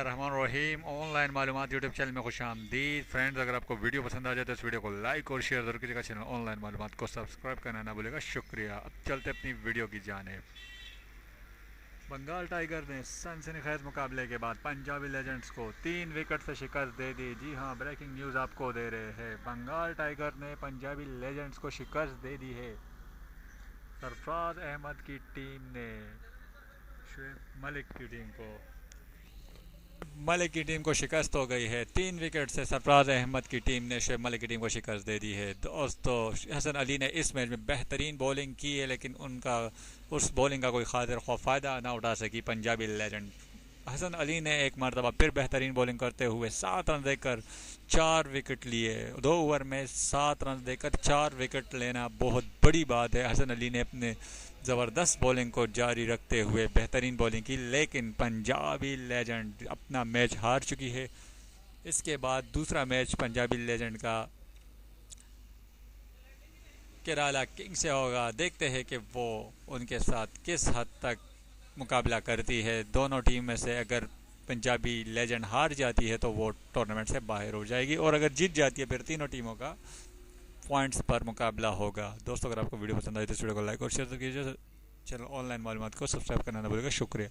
الرحمن الرحیم online معلومات یوٹیوب چینل میں خوش آمدید. فرینڈز اگر آپ کو ویڈیو پسند آ جائے تو اس ویڈیو کو لائک اور شیئر ضرور کیجیے گا. چینل آن لائن معلومات کو سبسکرائب کرنا نہ بھولے گا. شکریہ. اب چلتے اپنی ویڈیو کی جانب. بنگال ٹائیگر نے سنسنی خیز مقابلے کے بعد پنجابی لیجنڈز کو تین وکٹ سے شکست دے دی. جی ہاں بریکنگ نیوز آپ کو دے رہے ہیں. بنگال ٹائیگر نے پنجابی لیجنڈز کو شکست دے دی ہے. سرفراز احمد کی ٹیم نے شعیب ملک کی ٹیم کو ملک کی ٹیم کو شکست ہو گئی ہے۔ تین وکٹ سے سرفراز احمد کی ٹیم نے شعیب ملک کی ٹیم کو شکست دے دی ہے۔ دوستو حسن علی نے اس میچ میں بہترین بولنگ کی ہے، لیکن ان کا اس بولنگ کا کوئی خاطر خوف فائدہ نہ اٹھا سکی۔ پنجابی لیجنڈ حسن علی نے ایک مرتبہ پھر بہترین بولنگ کرتے ہوئے سات رن دے کر چار وکٹ لیے۔ دو اوور میں سات رن دے کر چار وکٹ لینا بہت بڑی بات ہے۔ حسن علی نے اپنے زبردست بولنگ کو جاری رکھتے ہوئے بہترین بولنگ کی، لیکن پنجابی لیجنڈ اپنا میچ ہار چکی ہے۔ اس کے بعد دوسرا میچ پنجابی لیجنڈ کا کیرالا کنگ سے ہوگا۔ دیکھتے ہیں کہ وہ ان کے ساتھ کس حد تک مقابلہ کرتی ہے۔ دونوں ٹیم میں سے اگر پنجابی لیجنڈ ہار جاتی ہے تو وہ ٹورنامنٹ سے باہر ہو جائے گی۔ اور اگر جیت جاتی ہے، پھر تینوں ٹیموں کا پوائنٹس پر مقابلہ ہوگا۔ دوستوں اگر آپ کو ویڈیو پسند آئی تو اس ویڈیو کو لائک اور شیئر کیجیے۔ چینل آن لائن معلومات کو سبسکرائب کرنا نہ بھولے گا شکریہ۔